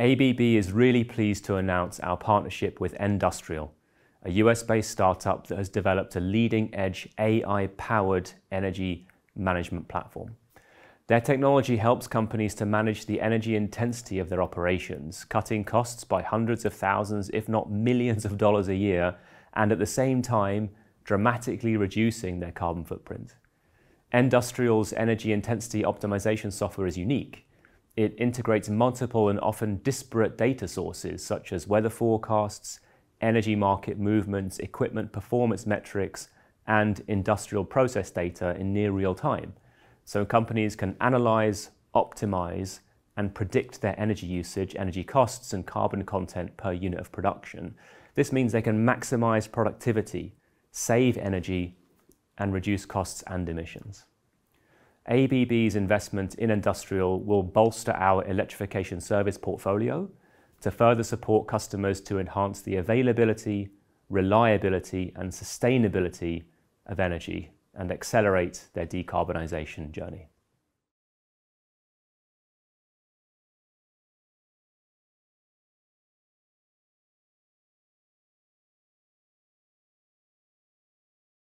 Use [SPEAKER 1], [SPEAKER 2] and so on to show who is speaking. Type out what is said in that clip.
[SPEAKER 1] ABB is really pleased to announce our partnership with Ndustrial, a US-based startup that has developed a leading-edge AI-powered energy management platform. Their technology helps companies to manage the energy intensity of their operations, cutting costs by hundreds of thousands, if not millions of dollars a year, and at the same time, dramatically reducing their carbon footprint. Ndustrial's energy intensity optimization software is unique. It integrates multiple and often disparate data sources such as weather forecasts, energy market movements, equipment performance metrics, and industrial process data in near real time. So companies can analyze, optimize, and predict their energy usage, energy costs, and carbon content per unit of production. This means they can maximize productivity, save energy, and reduce costs and emissions. ABB's investment in Ndustrial will bolster our electrification service portfolio to further support customers to enhance the availability, reliability, and sustainability of energy and accelerate their decarbonization journey.